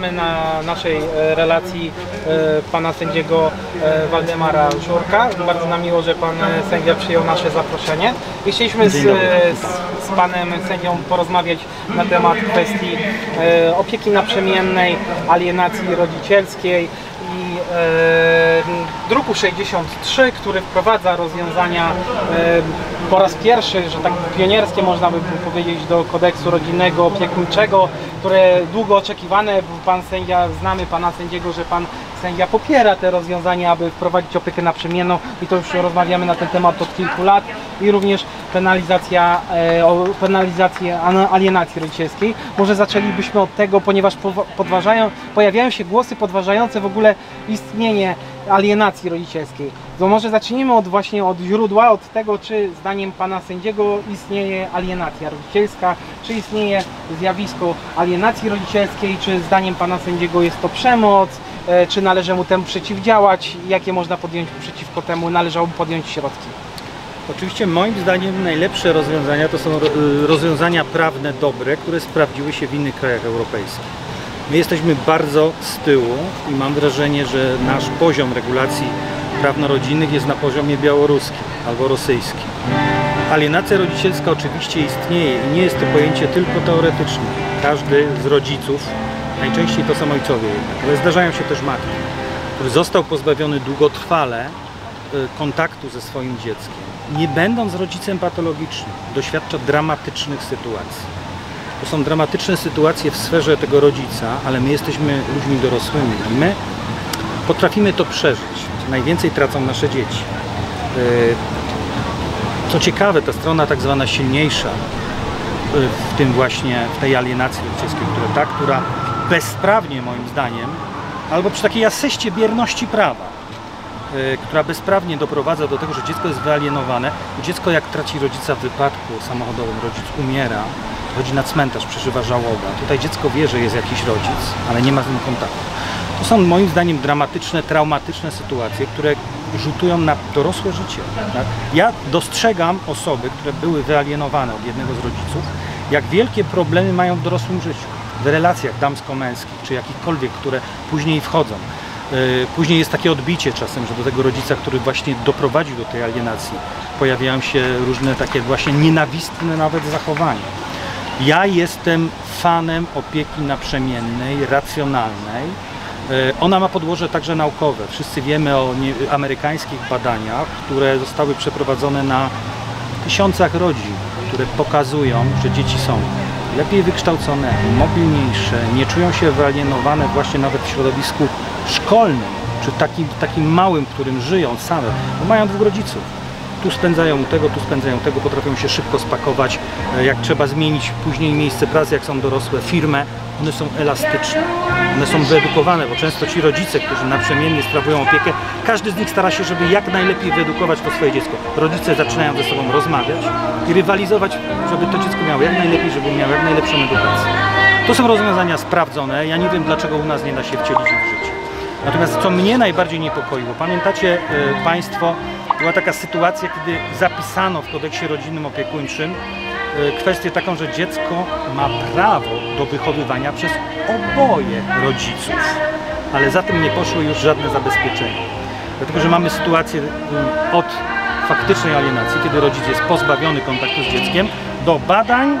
Witamy na naszej e, relacji e, pana sędziego e, Waldemara Żurka. Bardzo nam miło, że pan sędzia przyjął nasze zaproszenie. I chcieliśmy z, z, panem sędzią porozmawiać na temat kwestii opieki naprzemiennej, alienacji rodzicielskiej i druku 63, który wprowadza rozwiązania po raz pierwszy, że tak pionierskie można by powiedzieć do kodeksu rodzinnego, opiekuńczego, które długo oczekiwane, pan sędzia, znamy pana sędziego, że pan sędzia popiera te rozwiązania, aby wprowadzić opiekę naprzemienną i to już rozmawiamy na ten temat od kilku lat i również penalizacja, e, an- alienacji rodzicielskiej. Może zaczęlibyśmy od tego, ponieważ podważają, pojawiają się głosy podważające w ogóle istnienie alienacji rodzicielskiej. To może zacznijmy od właśnie od źródła, od tego, czy zdaniem pana sędziego istnieje alienacja rodzicielska, czy istnieje zjawisko alienacji rodzicielskiej, czy zdaniem pana sędziego jest to przemoc, e, czy należy mu temu przeciwdziałać, jakie można podjąć przeciwko temu, należałoby podjąć środki. Oczywiście moim zdaniem najlepsze rozwiązania to są y, rozwiązania prawne dobre, które sprawdziły się w innych krajach europejskich. My jesteśmy bardzo z tyłu i mam wrażenie, że nasz poziom regulacji prawnorodzinnych jest na poziomie białoruskim albo rosyjskim. Alienacja rodzicielska oczywiście istnieje i nie jest to pojęcie tylko teoretyczne. Każdy z rodziców, najczęściej to są ojcowie jednak, ale zdarzają się też matki, który został pozbawiony długotrwale y, kontaktu ze swoim dzieckiem, nie będąc rodzicem patologicznym, doświadcza dramatycznych sytuacji. To są dramatyczne sytuacje w sferze tego rodzica, ale my jesteśmy ludźmi dorosłymi i my potrafimy to przeżyć. Najwięcej tracą nasze dzieci. Y, Co ciekawe, ta strona tak zwana silniejsza y, w tym właśnie, w tej alienacji rodzicielskiej, która, ta, która bezprawnie moim zdaniem, albo przy takiej asyście bierności prawa, y, która bezprawnie doprowadza do tego, że dziecko jest wyalienowane. Dziecko jak traci rodzica w wypadku samochodowym, rodzic umiera, chodzi na cmentarz, przeżywa żałobę. Tutaj dziecko wie, że jest jakiś rodzic, ale nie ma z nim kontaktu. To są moim zdaniem dramatyczne, traumatyczne sytuacje, które rzutują na dorosłe życie. Tak? Ja dostrzegam osoby, które były wyalienowane od jednego z rodziców, jak wielkie problemy mają w dorosłym życiu, w relacjach damsko-męskich, czy jakichkolwiek, które później wchodzą. Yy, Później jest takie odbicie czasem, że do tego rodzica, który właśnie doprowadził do tej alienacji, pojawiają się różne takie właśnie nienawistne nawet zachowania. Ja jestem fanem opieki naprzemiennej, racjonalnej. E, Ona ma podłoże także naukowe. Wszyscy wiemy o amerykańskich badaniach, które zostały przeprowadzone na tysiącach rodzin, które pokazują, że dzieci są lepiej wykształcone, mobilniejsze, nie czują się wyalienowane właśnie nawet w środowisku szkolnym, czy takim, takim małym, w którym żyją same, bo mają dwóch rodziców tu spędzają tego, tu spędzają tego, potrafią się szybko spakować, e, jak trzeba zmienić później miejsce pracy, jak są dorosłe, firmę, one są elastyczne, one są wyedukowane, bo często ci rodzice, którzy naprzemiennie sprawują opiekę, każdy z nich stara się, żeby jak najlepiej wyedukować to swoje dziecko. Rodzice zaczynają ze sobą rozmawiać i rywalizować, żeby to dziecko miało jak najlepiej, żeby miało jak najlepszą edukację. To są rozwiązania sprawdzone, ja nie wiem dlaczego u nas nie da się wcielić w życie. Natomiast co mnie najbardziej niepokoiło, pamiętacie e, Państwo, była taka sytuacja, kiedy zapisano w kodeksie rodzinnym opiekuńczym e, kwestię taką, że dziecko ma prawo do wychowywania przez oboje rodziców, ale za tym nie poszły już żadne zabezpieczenia. Dlatego, że mamy sytuację od faktycznej alienacji, kiedy rodzic jest pozbawiony kontaktu z dzieckiem, do badań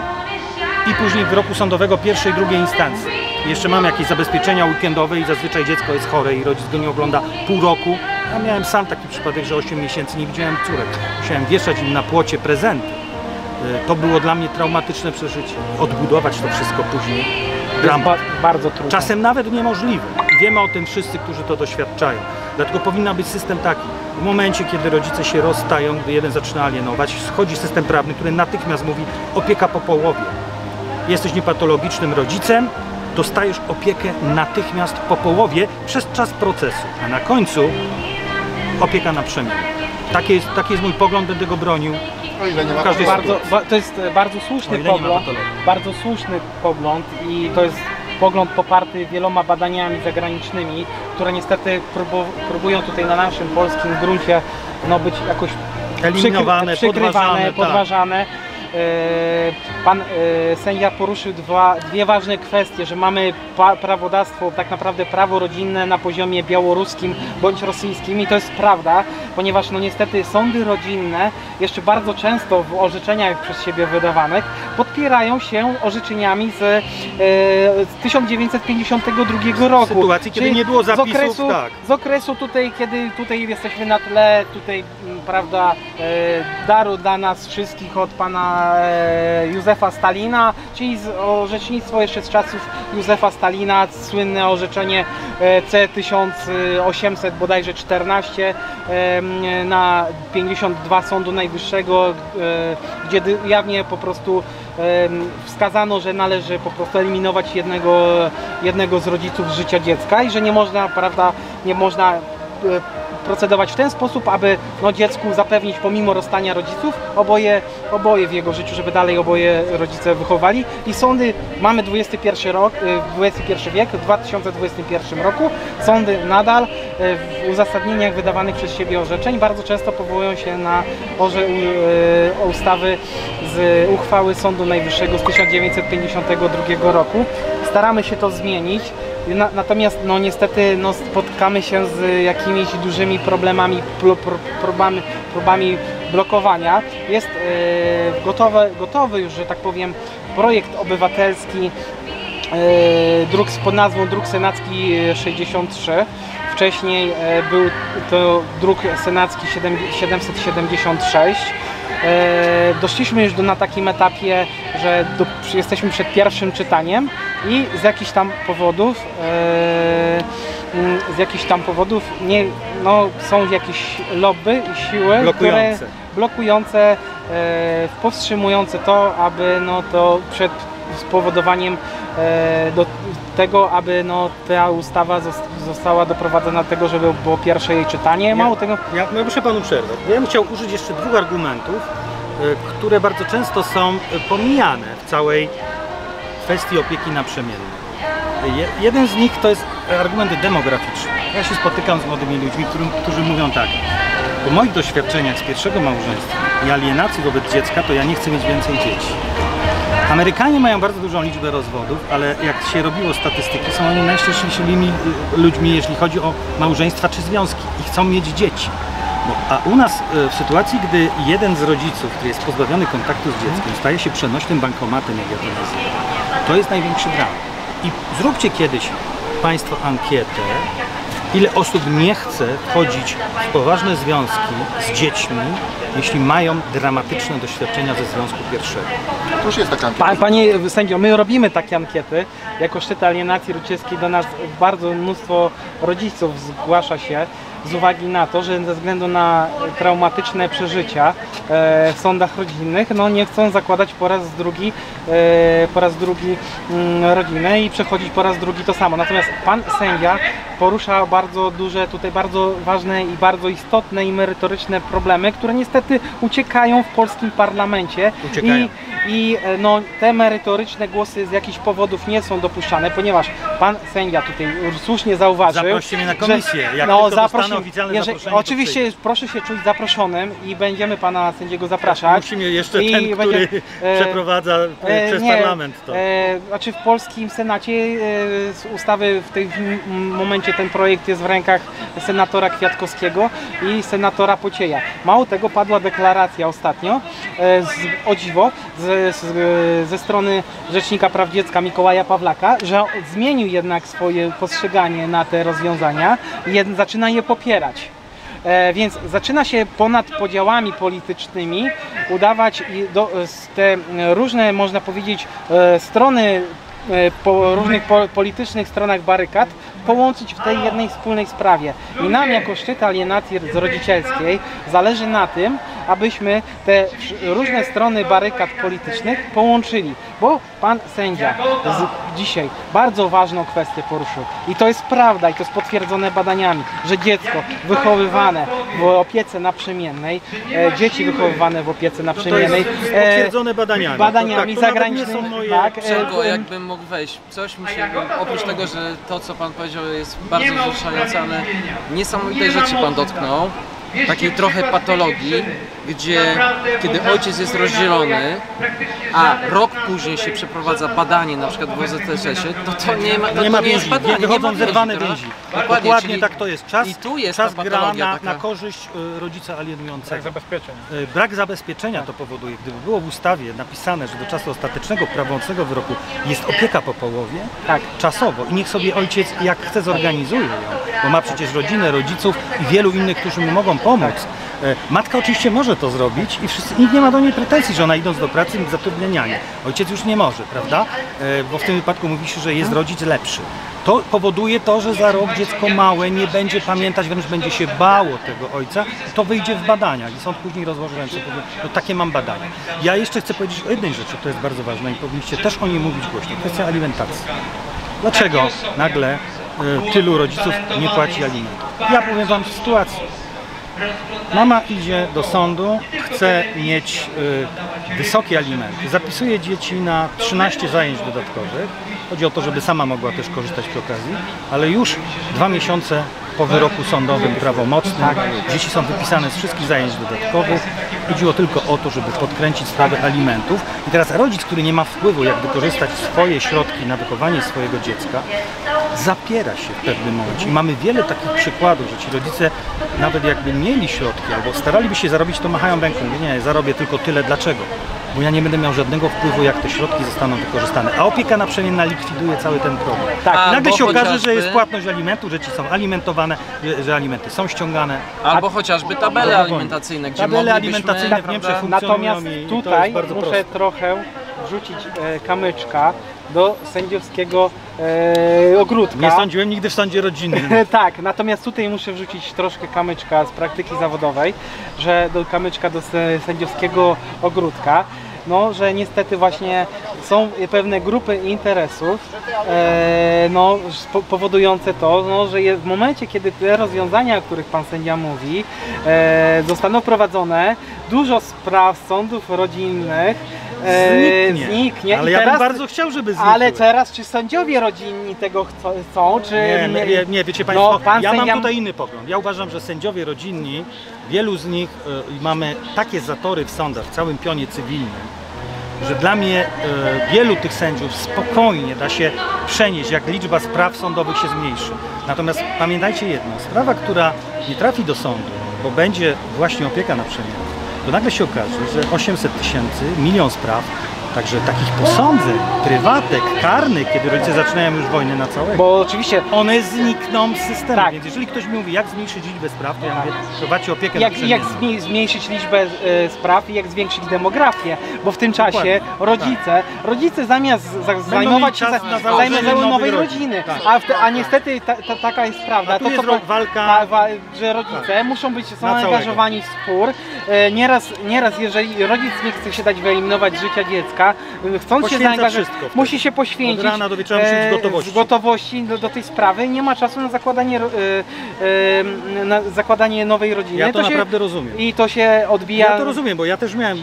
i później wyroku sądowego pierwszej i drugiej instancji. Jeszcze mamy jakieś zabezpieczenia weekendowe i zazwyczaj dziecko jest chore i rodzic go nie ogląda pół roku. Ja miałem sam taki przypadek, że 8 miesięcy nie widziałem córek. Musiałem wieszać im na płocie prezenty. Y, To było dla mnie traumatyczne przeżycie. Odbudować to wszystko później. Dramat. ba- bardzo trudne. Czasem nawet niemożliwe. I wiemy o tym wszyscy, którzy to doświadczają. Dlatego powinien być system taki. W momencie, kiedy rodzice się rozstają, gdy jeden zaczyna alienować, schodzi system prawny, który natychmiast mówi opieka po połowie. Jesteś niepatologicznym rodzicem, dostajesz opiekę natychmiast po połowie przez czas procesu, a na końcu opieka na przemian. Taki jest, taki jest mój pogląd, będę go bronił. O ile nie ma problemu. bardzo, ba, to jest e, bardzo O słuszny ile nie ma pogląd, bardzo słuszny pogląd i to jest pogląd poparty wieloma badaniami zagranicznymi, które niestety próbu, próbują tutaj na naszym polskim gruncie no, być jakoś Eliminowane, przykry, przykrywane, podważane, tak. Podważane. pan e, sędzia poruszył dwa, dwie ważne kwestie, że mamy prawodawstwo, tak naprawdę prawo rodzinne na poziomie białoruskim bądź rosyjskim i to jest prawda, ponieważ no niestety sądy rodzinne jeszcze bardzo często w orzeczeniach przez siebie wydawanych podpierają się orzeczeniami z, e, z 1952 roku. sytuacji, kiedy nie było zapisów, z okresu, tak. z okresu tutaj, kiedy tutaj jesteśmy na tle tutaj, prawda, e, daru dla nas wszystkich od pana Józefa Stalina, czyli orzecznictwo jeszcze z czasów Józefa Stalina, słynne orzeczenie e, C1800 bodajże 14 e, m, na 52 Sądu Najwyższego, e, gdzie jawnie po prostu wskazano, że należy po prostu eliminować jednego, jednego z rodziców z życia dziecka i że nie można, prawda, nie można e, procedować w ten sposób, aby no, dziecku zapewnić pomimo rozstania rodziców oboje, oboje w jego życiu, żeby dalej oboje rodzice wychowali i sądy, mamy XXI rok, e, XXI wiek, w 2021 roku, sądy nadal e, w uzasadnieniach wydawanych przez siebie orzeczeń bardzo często powołują się na orze, e, ustawy z uchwały Sądu Najwyższego z 1952 roku. Staramy się to zmienić. Na, natomiast no niestety no, spotkamy się z jakimiś dużymi problemami, pro, pro, próbami, próbami blokowania. Jest e, gotowy, gotowy już, że tak powiem, projekt obywatelski e, druk pod nazwą Druk Senacki e, 63. Wcześniej e, był to druk senacki 7, 776. E, doszliśmy już do, na takim etapie, że do, jesteśmy przed pierwszym czytaniem i z jakichś tam powodów e, mm, z jakichś tam powodów nie, no, są jakieś lobby i siły, Blokujące. które blokujące, e, powstrzymujące to, aby no, to przed spowodowaniem do tego, aby no, ta ustawa zos- została doprowadzona do tego, żeby było pierwsze jej czytanie. Mało tego, Ja, ja muszę panu przerwać. Ja bym chciał użyć jeszcze dwóch argumentów, e, które bardzo często są e, pomijane w całej kwestii opieki naprzemiennej. Je, jeden z nich to jest argument demograficzny. Ja się spotykam z młodymi ludźmi, którym, którzy mówią tak. Po moich doświadczeniach z pierwszego małżeństwa i alienacji wobec dziecka, to ja nie chcę mieć więcej dzieci. Amerykanie mają bardzo dużą liczbę rozwodów, ale jak się robiło statystyki, są oni najszczęśliwszymi ludźmi, jeśli chodzi o małżeństwa czy związki i chcą mieć dzieci. No, a u nas y, w sytuacji, gdy jeden z rodziców, który jest pozbawiony kontaktu z dzieckiem, staje się przenośnym bankomatem, jak ja to nazywam, to jest największy dramat. I zróbcie kiedyś Państwo ankietę, ile osób nie chce wchodzić w poważne związki z dziećmi, jeśli mają dramatyczne doświadczenia ze związku pierwszego. To już jest taka ankieta. Pa, panie sędzio, my robimy takie ankiety. Jako szczyt alienacji rodzicielskiej do nas bardzo mnóstwo rodziców zgłasza się z uwagi na to, że ze względu na traumatyczne przeżycia e, w sądach rodzinnych, no nie chcą zakładać po raz drugi, e, po raz drugi mm, rodziny i przechodzić po raz drugi to samo. Natomiast pan sędzia porusza bardzo duże, tutaj bardzo ważne i bardzo istotne i merytoryczne problemy, które niestety uciekają w polskim parlamencie Uciekają. i i e, no, te merytoryczne głosy z jakichś powodów nie są dopuszczane, ponieważ pan sędzia tutaj słusznie zauważył. Zaproście mnie na komisję, jak no, zaprosi- oficjalne jeżeli- Oczywiście proszę się czuć zaproszonym i będziemy pana sędziego zapraszać. Musimy jeszcze I ten, będzie- który e, przeprowadza E, przez nie, parlament to. E, znaczy w polskim Senacie e, z ustawy w tym momencie ten projekt jest w rękach senatora Kwiatkowskiego i senatora Pocieja. Mało tego padła deklaracja ostatnio, e, z, o dziwo, z, z, ze strony Rzecznika Praw Dziecka Mikołaja Pawlaka, że zmienił jednak swoje postrzeganie na te rozwiązania i zaczyna je popierać. E, więc zaczyna się ponad podziałami politycznymi udawać do, te różne, można powiedzieć, e, strony po różnych po, politycznych stronach barykad połączyć w tej jednej wspólnej sprawie. I nam jako szczyt alienacji rodzicielskiej zależy na tym, abyśmy te różne strony barykad politycznych połączyli, bo pan sędzia z, dzisiaj bardzo ważną kwestię poruszył. I to jest prawda i to jest potwierdzone badaniami, że dziecko wychowywane w opiece naprzemiennej, e, dzieci wychowywane w opiece No naprzemiennej, potwierdzone badaniami. badaniami tak, zagranicznymi, są moje- tak, e, e, jakbym mógł wejść, coś mi się, oprócz tego, że to co Pan powiedział jest bardzo wzruszające, ale niesamowitej rzeczy Pan dotknął takiej trochę patologii, gdzie kiedy ojciec jest rozdzielony, a rok później się przeprowadza badanie na przykład w OZSS-ie, to to nie ma, to nie ma więzi, badanie, nie wychodzą ma zerwane więzi. Dokładnie, Dokładnie tak to jest. Czas, i tu jest czas ta gra na, taka. na korzyść y, rodzica alienującego. zabezpieczeń. Y, Brak zabezpieczenia to powoduje. Gdyby było w ustawie napisane, że do czasu ostatecznego prawomocnego wyroku jest opieka po połowie, Tak. czasowo i niech sobie ojciec jak chce zorganizuje ją, bo ma przecież rodzinę, rodziców i wielu innych, którzy mu mogą pomóc. E, Matka oczywiście może to zrobić i wszyscy, nikt nie ma do niej pretensji, że ona idąc do pracy zatrudnia nianię. Ojciec już nie może, prawda? E, Bo w tym wypadku mówi się, że jest rodzic lepszy. To powoduje to, że za rok dziecko małe nie będzie pamiętać, wręcz będzie się bało tego ojca. To wyjdzie w badaniach i sąd później rozłoży ręce, no takie mam badania. Ja jeszcze chcę powiedzieć o jednej rzeczy, to jest bardzo ważne i powinniście też o niej mówić głośno. Kwestia alimentacji. Dlaczego nagle e, tylu rodziców nie płaci alimentów? Ja powiem Wam sytuację. Mama idzie do sądu, chce mieć y, wysokie alimenty, zapisuje dzieci na 13 zajęć dodatkowych. Chodzi o to, żeby sama mogła też korzystać przy okazji, ale już dwa miesiące po wyroku sądowym prawomocnym dzieci są wypisane z wszystkich zajęć dodatkowych. Chodziło tylko o to, żeby podkręcić sprawę alimentów. I teraz rodzic, który nie ma wpływu, jak wykorzystać swoje środki na wychowanie swojego dziecka, zapiera się w pewnym momencie. I mamy wiele takich przykładów, że ci rodzice nawet jakby mieli środki albo staraliby się zarobić, to machają ręką. Mówią, nie, zarobię tylko tyle. Dlaczego? Bo ja nie będę miał żadnego wpływu, jak te środki zostaną wykorzystane. A opieka naprzemienna likwiduje cały ten problem. Tak, I nagle się okaże, że chociażby- jest płatność alimentu, że ci są alimentowane, że, że alimenty są ściągane. Albo chociażby tabele alimentacyjne, gdzie Tabele moglibyśmy, alimentacyjne w Niemczech funkcjonują Natomiast i- i to jest tutaj bardzo muszę proste. trochę wrzucić e, kamyczka do sędziowskiego e, ogródka. Nie sądziłem nigdy w sądzie rodzinnym. tak, natomiast tutaj muszę wrzucić troszkę kamyczka z praktyki zawodowej, że do kamyczka do sędziowskiego ogródka. No, że niestety właśnie są pewne grupy interesów e, no, powodujące to, no, że w momencie, kiedy te rozwiązania, o których Pan sędzia mówi, e, zostaną wprowadzone, dużo spraw sądów rodzinnych Zniknie. zniknie. Ale I ja bym teraz, bardzo chciał, żeby znikły. ale teraz, czy sędziowie rodzinni tego chcą, czy Nie, nie, nie, wiecie Państwo, no, pan ja sędzia- mam tutaj inny pogląd. Ja uważam, że sędziowie rodzinni, wielu z nich e, mamy takie zatory w sądach, w całym pionie cywilnym, że dla mnie e, wielu tych sędziów spokojnie da się przenieść, jak liczba spraw sądowych się zmniejszy. Natomiast pamiętajcie jedno, sprawa, która nie trafi do sądu, bo będzie właśnie opieka naprzemienna, to nagle się okaże, że 800 tysięcy, milion spraw, także takich posądzeń, prywatek, karnych, kiedy rodzice zaczynają już wojnę na całego, Bo oczywiście one znikną z systemu. Tak. Więc jeżeli ktoś mi mówi, jak zmniejszyć liczbę spraw, to ja mówię, prowadźcie opiekę jak, jak zmniejszyć liczbę e, spraw i jak zwiększyć demografię, bo w tym czasie Dokładnie. rodzice, rodzice zamiast za, zajmować się czas za, na założenie zajmowały nowej rodziny. Tak. a, te, a niestety ta, ta, taka jest prawda, A tu to jest rok walka. ta, że rodzice muszą być są Na całego. angażowani w spór, e, nieraz, nieraz jeżeli rodzic nie chce się dać wyeliminować z życia dziecka, e, chcąc się Poświęca zaangażować, wszystko wtedy. musi się poświęcić Od rana do wieczora musi być w gotowości. gotowości do, do tej sprawy, nie ma czasu na zakładanie, e, e, na zakładanie nowej rodziny. Ja to się- naprawdę rozumiem. I to się odbija. Ja to rozumiem, bo ja też miałem,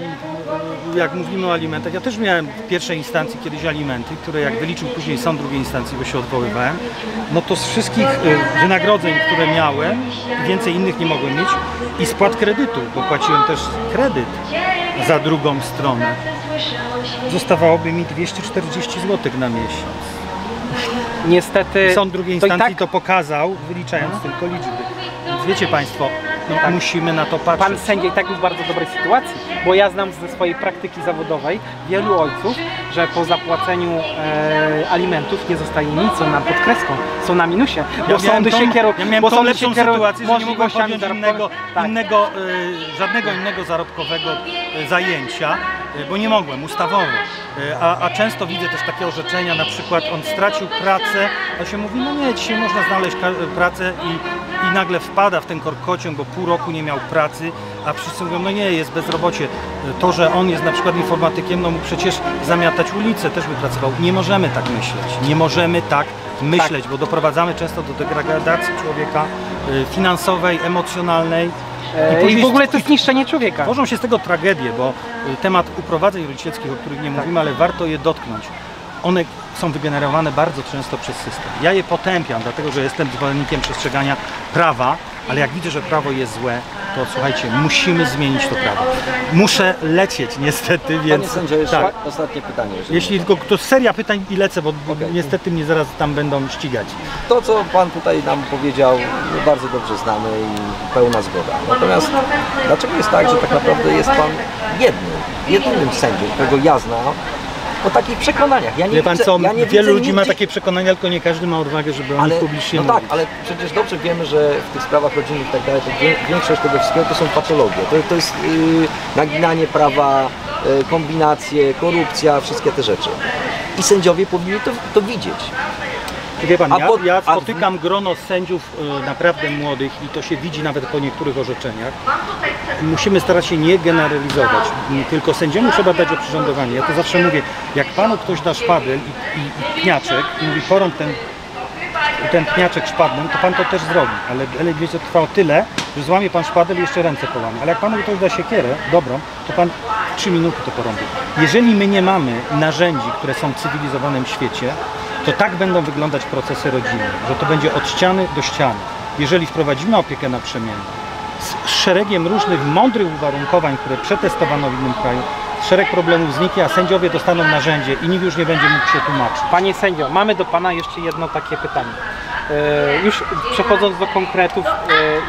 jak mówimy o alimentach, ja też miałem w pierwszej instancji kiedyś alimenty, które jak wyliczył później sąd drugiej instancji, bo się odwoływałem, no to z wszystkich y, wynagrodzeń, które miałem, więcej innych nie mogłem mieć i spłat kredytu, bo płaciłem też kredyt za drugą stronę. Zostawałoby mi 240 zł na miesiąc. Niestety. Sąd drugiej to i instancji tak to pokazał, wyliczając tylko liczby. Więc wiecie Państwo, no, musimy na to patrzeć. Pan sędzia i tak był w bardzo dobrej sytuacji, bo ja znam ze swojej praktyki zawodowej wielu ojców, że po zapłaceniu e, alimentów nie zostaje nic, są na pod kreską, są na minusie, bo Ja miałem sądy tą, się kierują, ja bo tą sądy lepszą się kierują sytuację, że nie mogłem podjąć innego, Tak. innego y, żadnego innego zarobkowego y, zajęcia, y, bo nie mogłem ustawowo. Y, a, a często widzę też takie orzeczenia, na przykład on stracił pracę, a się mówi, no nie, dzisiaj można znaleźć pracę i, i nagle wpada w ten korkociąg, bo pół roku nie miał pracy, a wszyscy mówią, no nie, jest bezrobocie. To, że on jest na przykład informatykiem, no mógł przecież zamiatać ulicę, też by pracował. Nie możemy tak myśleć, nie możemy tak myśleć, bo doprowadzamy często do degradacji człowieka y, finansowej, emocjonalnej. E, I w ogóle to st- jest niszczenie człowieka. Tworzą się z tego tragedie, bo y, temat uprowadzeń rodzicielskich, o których nie mówimy, ale warto je dotknąć. one są wygenerowane bardzo często przez system. Ja je potępiam, dlatego że jestem zwolennikiem przestrzegania prawa, ale jak widzę, że prawo jest złe, to słuchajcie, musimy zmienić to prawo. Muszę lecieć niestety, Panie więc sędzio, jeszcze tak. ostatnie pytanie. Jeśli tylko to seria pytań i lecę, bo Okej. niestety mnie zaraz tam będą ścigać. To, co Pan tutaj nam powiedział, bardzo dobrze znamy i pełna zgoda. Natomiast dlaczego jest tak, że tak naprawdę jest Pan jednym, jedynym sędzią, którego ja znam, o takich przekonaniach? Ja nie Wie pan widzę- co, ja nie wielu ludzi ma takie przekonania, tylko nie każdy ma odwagę, żeby ale, publicznie no tak, mówić. ale przecież dobrze wiemy, że w tych sprawach rodzinnych i tak dalej, większość tego wszystkiego to są patologie. To, to jest yy, naginanie prawa, yy, kombinacje, korupcja, wszystkie te rzeczy. I sędziowie powinni to, to widzieć. Wie pan, A ja, pod- ja a- spotykam grono sędziów e, naprawdę młodych i to się widzi nawet po niektórych orzeczeniach. Musimy starać się nie generalizować, tylko sędziemu trzeba dać oprzyrządowanie. Ja to zawsze mówię, jak panu ktoś da szpadel i, i, i pniaczek i mówi porąb ten, ten pniaczek szpadlem, to pan to też zrobi, ale, ale wiecie, to trwało tyle, że złamie pan szpadel i jeszcze ręce połamie. Ale jak panu ktoś da siekierę dobrą, to pan w 3 minuty to porąbi. Jeżeli my nie mamy narzędzi, które są w cywilizowanym świecie, to tak będą wyglądać procesy rodzinne, że to będzie od ściany do ściany. Jeżeli wprowadzimy opiekę naprzemienną z szeregiem różnych mądrych uwarunkowań, które przetestowano w innym kraju, szereg problemów zniknie, a sędziowie dostaną narzędzie i nikt już nie będzie mógł się tłumaczyć. Panie sędzio, mamy do Pana jeszcze jedno takie pytanie. E, Już przechodząc do konkretów e,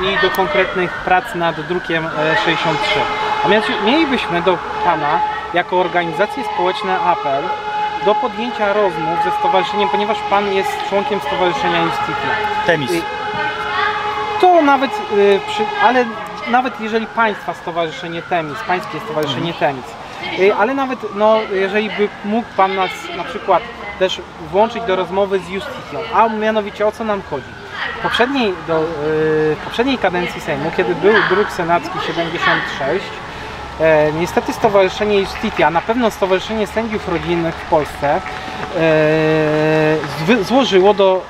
i do konkretnych prac nad drukiem e, 63. A mianowicie mielibyśmy do Pana jako organizacje społeczne apel do podjęcia rozmów ze stowarzyszeniem, ponieważ Pan jest członkiem Stowarzyszenia Justitia. Temis. I- To nawet, y, przy, ale nawet jeżeli Państwa Stowarzyszenie Temis, Pańskie Stowarzyszenie Temis, y, ale nawet no, jeżeli by mógł Pan nas na przykład też włączyć do rozmowy z Justitią, a mianowicie o co nam chodzi. W poprzedniej, do, y, poprzedniej kadencji Sejmu, kiedy był druk senacki 76, E, niestety Stowarzyszenie Justitia, na pewno Stowarzyszenie Sędziów Rodzinnych w Polsce e, złożyło do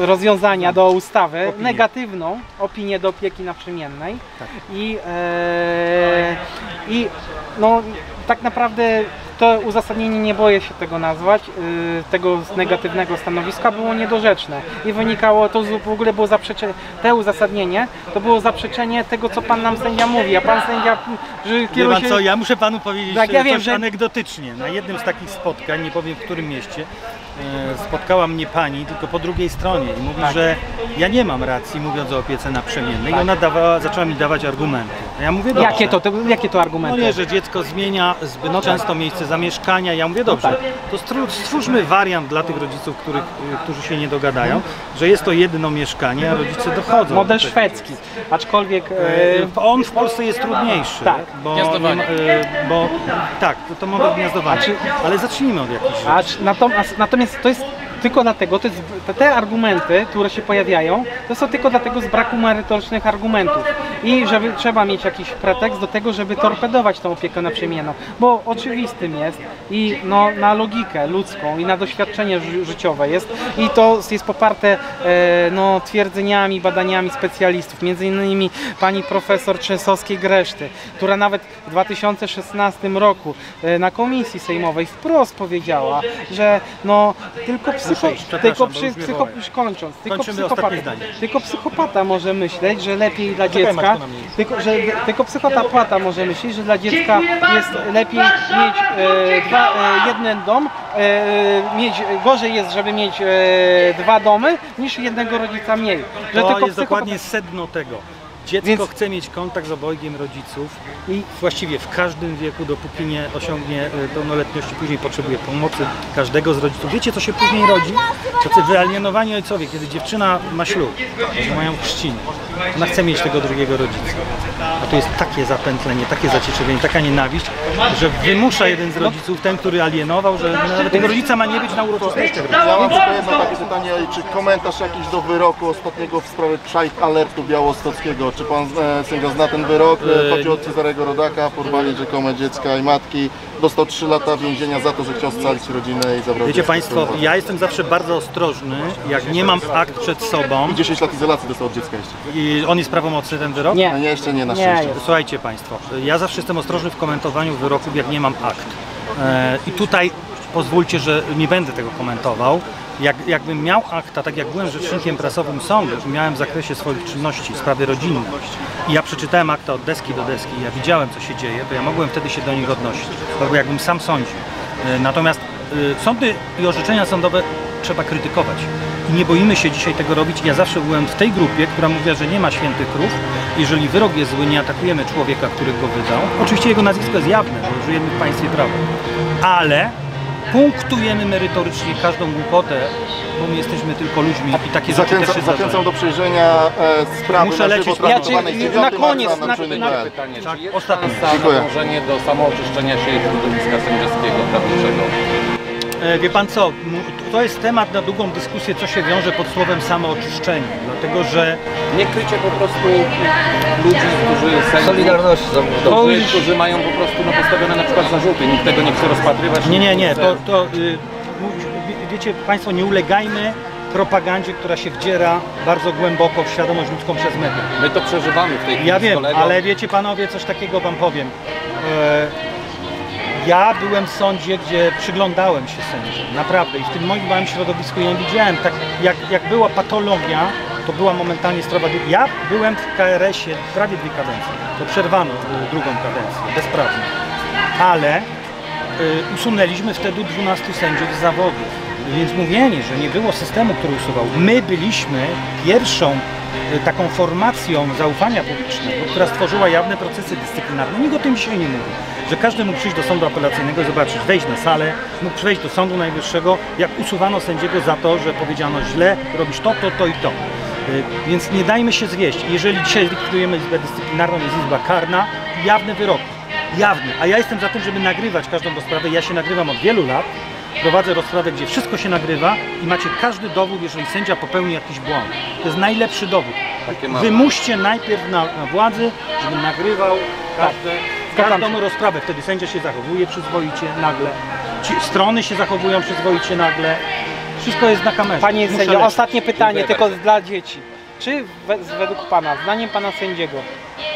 rozwiązania, do ustawy Opinię. negatywną opinię do opieki naprzemiennej i, e, i no, tak naprawdę to uzasadnienie, nie boję się tego nazwać, y, tego negatywnego stanowiska było niedorzeczne i wynikało, to z- w ogóle było zaprzeczenie, te uzasadnienie to było zaprzeczenie tego, co Pan nam sędzia mówi, a Pan sędzia, że kieruje pan się... co, ja muszę panu powiedzieć Tak, ja coś wiem, że- anegdotycznie. Na jednym z takich spotkań, nie powiem w którym mieście, spotkała mnie pani tylko po drugiej stronie i mówi, Tak. że ja nie mam racji mówiąc o opiece naprzemiennej. Tak. I ona dawała, zaczęła mi dawać argumenty. Ja mówię, dobrze. Jakie to, to, jakie to No argumenty? nie, że dziecko zmienia zbyt No tak. często miejsce zamieszkania. Ja mówię, dobrze, tak. to stru- stwórzmy wariant dla tych rodziców, których, y, którzy się nie dogadają, że jest to jedno mieszkanie, a rodzice dochodzą. Model do szwedzki, aczkolwiek... e, E, On w Polsce jest trudniejszy, Tak. bo, Gniazdowanie. e, bo tak, to, to model gniazdowania. Ale zacznijmy od jakichś rzeczy. Natomiast to jest tylko dlatego, to jest, te, argumenty, które się pojawiają, to są tylko dlatego z braku merytorycznych argumentów. I żeby trzeba mieć jakiś pretekst do tego, żeby torpedować tą opiekę naprzemienną. Bo oczywistym jest i no, na logikę ludzką i na doświadczenie ży życiowe jest i to jest poparte e, no, twierdzeniami, badaniami specjalistów, między innymi pani profesor Trzęsowskiej-Greszty, która nawet w 2016 roku e, na komisji sejmowej wprost powiedziała, że no tylko, psycho, tylko, mnie psycho, kończąc, tylko psychopata, tylko psychopata może myśleć, że lepiej dla dziecka, tylko, że, tylko psychopata może myśleć, że dla dziecka jest lepiej mieć e, dwa, e, jeden dom, e, mieć, gorzej jest, żeby mieć e, dwa domy, niż jednego rodzica mniej. Że To tylko jest psychopata- dokładnie sedno tego. Dziecko Więc- chce mieć kontakt z obojgiem rodziców i właściwie w każdym wieku, dopóki nie osiągnie e, pełnoletności, później potrzebuje pomocy każdego z rodziców. Wiecie, co się później rodzi? Tacy wyalienowani ojcowie, kiedy dziewczyna ma ślub, że mają chrzciny, ona chce mieć tego drugiego rodzica. A to jest takie zapętlenie, takie zacietrzewienie, taka nienawiść, że wymusza jeden z rodziców, ten, który alienował, że nawet tego rodzica ma nie być na uroczystościach. Ja mam tylko jedno takie pytanie, czy komentarz jakiś do wyroku ostatniego w sprawie Child Alertu Białostockiego? Czy pan e, sędzia zna ten wyrok? E, Chodzi o Cezarego Rodaka, porwanie rzekome dziecka i matki. Dostał 3 lata więzienia za to, że chciał scalić rodzinę i zabrał Wiecie Państwo, ja jestem zawsze bardzo ostrożny, jak nie mam akt przed sobą I 10 lat izolacji dostał od dziecka jeszcze. I on jest prawomocny ten wyrok? Nie. No nie, jeszcze nie, na Nie, szczęście. Słuchajcie Państwo, ja zawsze jestem ostrożny w komentowaniu wyroków, jak nie mam akt. E, I tutaj pozwólcie, że nie będę tego komentował. Jak, jakbym miał akta, tak jak byłem rzecznikiem prasowym sądu, miałem w zakresie swoich czynności sprawy rodzinne i ja przeczytałem akta od deski do deski i ja widziałem, co się dzieje, to ja mogłem wtedy się do nich odnosić, albo jakbym sam sądził. E, Natomiast e, sądy i orzeczenia sądowe trzeba krytykować. I nie boimy się dzisiaj tego robić. Ja zawsze byłem w tej grupie, która mówiła, że nie ma świętych krów. Jeżeli wyrok jest zły, nie atakujemy człowieka, który go wydał. Oczywiście jego nazwisko jest jawne, bo żyjemy w państwie prawa. Ale punktujemy merytorycznie każdą głupotę, bo my jesteśmy tylko ludźmi i takie rzeczy też się Zachęcam, do przejrzenia e, sprawy Muszę na lecieć. Ja cię- 9 na koniec, na- na- PL. Pytanie, Tak, czy jest ostatnie. szansa na dążenie do samooczyszczenia się środowiska sędziowskiego, prawniczego? E, Wie pan co, to jest temat na długą dyskusję, co się wiąże pod słowem samooczyszczenie, dlatego że Nie krycie po prostu ludzi, którzy Solidarność zawodowej. którzy, którzy mają po prostu no, postawione na przykład zarzuty, nikt tego nie chce rozpatrywać. Nie, nie, nie. To, to y, wie- wiecie Państwo, nie ulegajmy propagandzie, która się wdziera bardzo głęboko w świadomość ludzką przez media. My to przeżywamy w tej chwili Ja wiem, ale wiecie Panowie, coś takiego Wam powiem. E, ja byłem w sądzie, gdzie przyglądałem się sędziom, naprawdę. I w tym moim małym środowisku ja nie widziałem, tak jak, jak była patologia, to była momentalnie sprawa. Ja byłem w KRS-ie prawie dwie kadencje. To przerwano y, drugą kadencję, bezprawnie. Ale y, usunęliśmy wtedy 12 sędziów z zawodów. Więc mówienie, że nie było systemu, który usuwał. My byliśmy pierwszą y, taką formacją zaufania publicznego, która stworzyła jawne procesy dyscyplinarne. Nikt o tym dzisiaj nie mówi. Że każdy mógł przyjść do sądu apelacyjnego, zobaczyć, wejść na salę, mógł przejść do sądu najwyższego, jak usuwano sędziego za to, że powiedziano źle, robisz to, to, to i to. Y, Więc nie dajmy się zwieść. Jeżeli dzisiaj zlikwidujemy Izbę Dyscyplinarną, jest Izba Karna, jawne wyroki. Jawne. A ja jestem za tym, żeby nagrywać każdą rozprawę. Ja się nagrywam od wielu lat. Prowadzę rozprawę, gdzie wszystko się nagrywa i macie każdy dowód, jeżeli sędzia popełni jakiś błąd. To jest najlepszy dowód. Wymuście najpierw na, na władzy, żeby nagrywał każde, każdą rozprawę. Wtedy sędzia się zachowuje przyzwoicie nagle. Ci strony się zachowują przyzwoicie nagle. Wszystko jest na kamerze. Panie Muszę sędzio, lecieć. ostatnie pytanie, Dziękuję tylko dla dzieci. Czy we, według Pana, zdaniem Pana sędziego,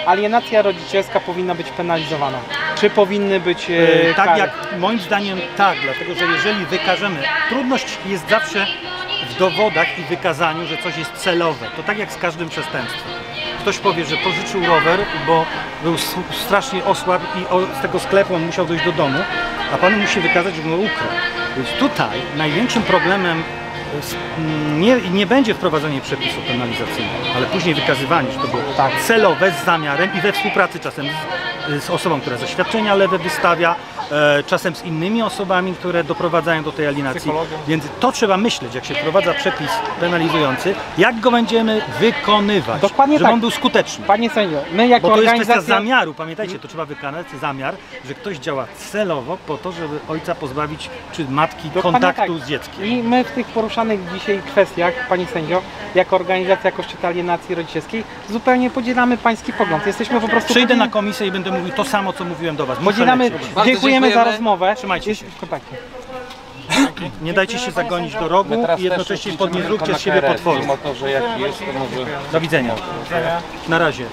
alienacja rodzicielska powinna być penalizowana? Czy powinny być e, E, tak kary? jak moim zdaniem tak, dlatego że jeżeli wykażemy, trudność jest zawsze w dowodach i wykazaniu, że coś jest celowe. To tak jak z każdym przestępstwem. Ktoś powie, że pożyczył rower, bo był strasznie osłab i z tego sklepu on musiał dojść do domu, a pan musi wykazać, że go ukradł. Więc tutaj największym problemem e, nie, nie będzie wprowadzenie przepisu penalizacyjnego, ale później wykazywanie, że to było Tak. celowe, z zamiarem i we współpracy czasem z, z osobą, która zaświadczenia lewe wystawia, czasem z innymi osobami, które doprowadzają do tej alienacji. Psychologiem. Więc to trzeba myśleć, jak się wprowadza przepis penalizujący, jak go będziemy wykonywać, Dokładnie żeby tak. on był skuteczny. Panie sędzio, my jako Bo to jest kwestia organizacja... zamiaru, pamiętajcie, to trzeba wykonać zamiar, że ktoś działa celowo po to, żeby ojca pozbawić, czy matki Dokładnie kontaktu tak. z dzieckiem. I my w tych poruszanych dzisiaj kwestiach, Panie Sędzio, jako organizacja Kościoła Alienacji Rodzicielskiej, zupełnie podzielamy Pański pogląd. Jesteśmy po prostu... Przyjdę na komisję i będę mówił to samo, co mówiłem do Was. Muszę Podzielamy... lecieć. Dziękujemy za rozmowę. Trzymajcie się. w kontakcie. Nie dajcie się zagonić do rogu i jednocześnie pod nie zróbcie z siebie może... Do widzenia. Na razie.